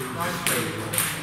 Thank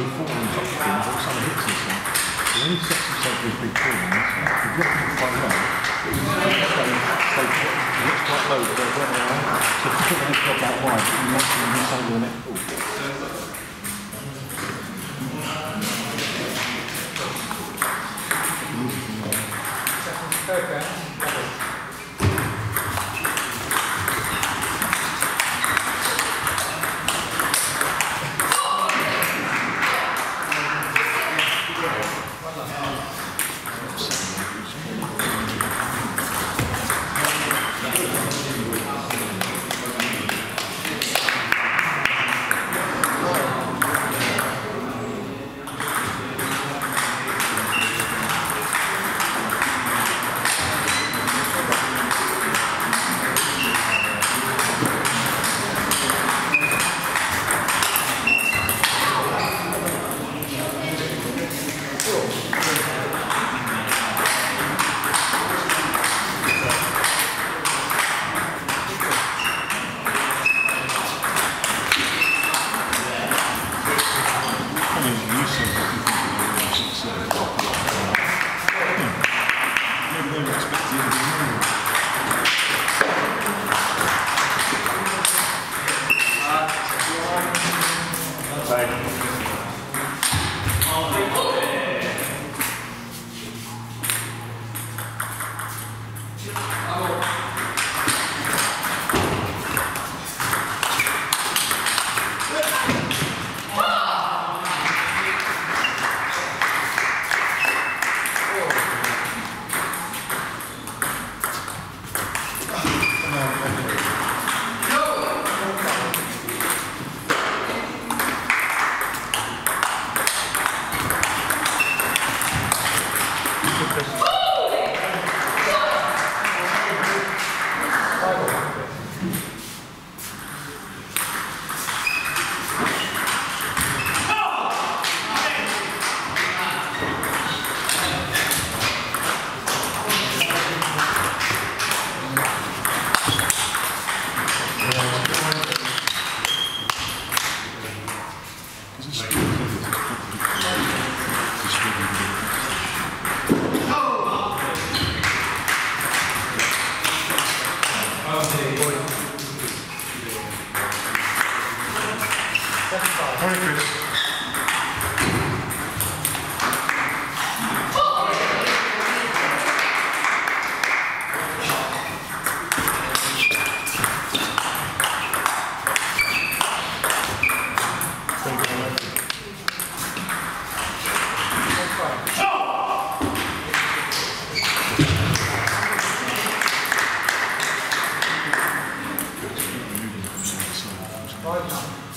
you say no fall on top of things, or someone hits one. So when he sets himself with big falls, he drops it quite low. But he he quite low, but they're running around. So if you put the head drop that wide, you might see him miss the net. Right.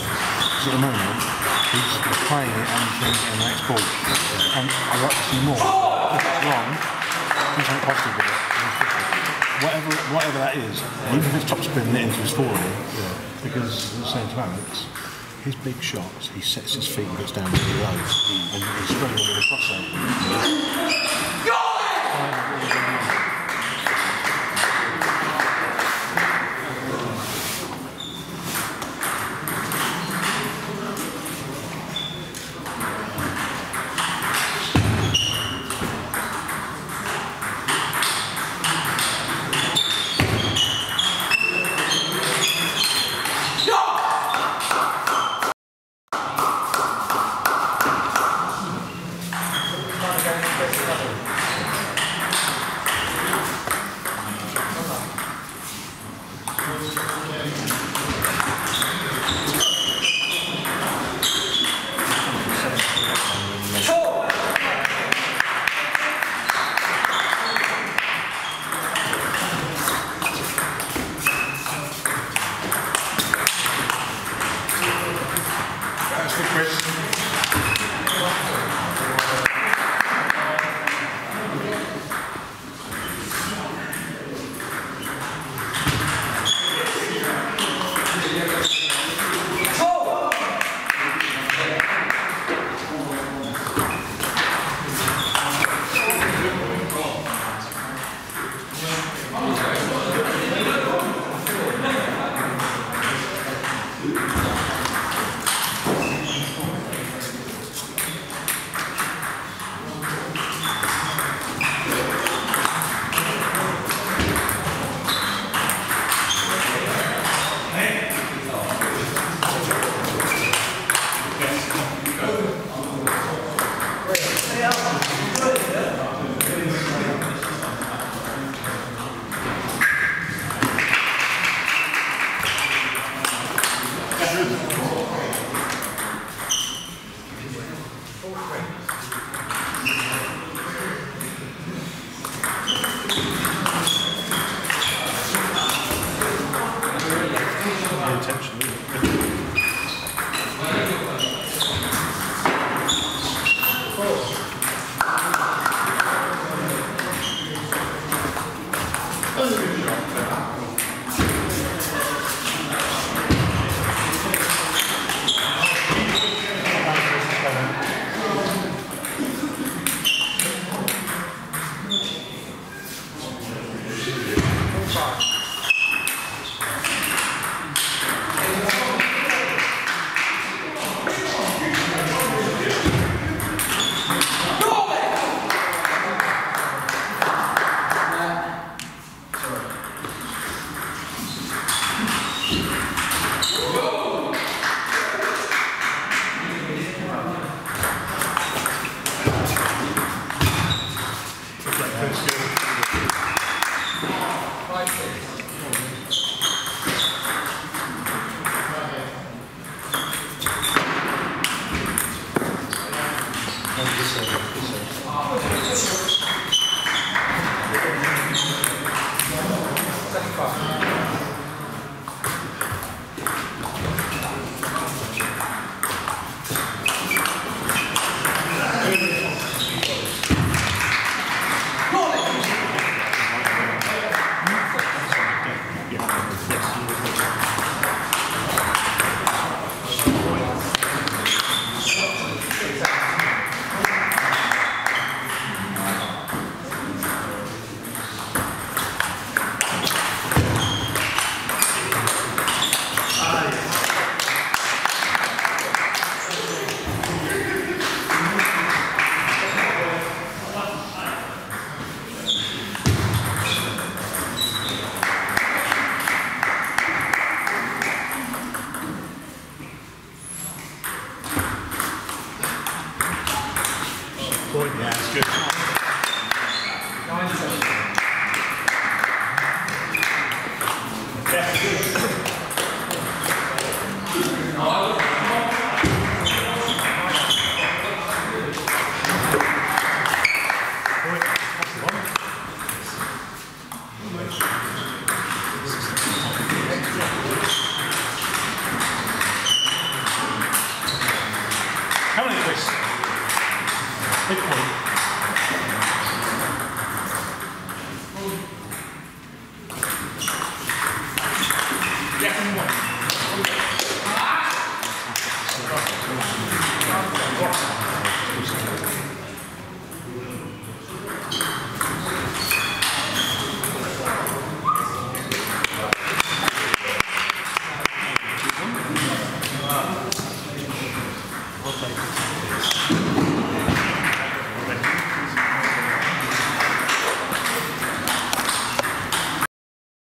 At the moment, he's playing it and he's getting the next ball. And I'd like to see more. If it's wrong, positive with it. Whatever, whatever that is, even if it's top spin it into his forehand, because at the same time, it's his big shots, he sets his feet and gets down really low, and he's struggling with the crossover. Point,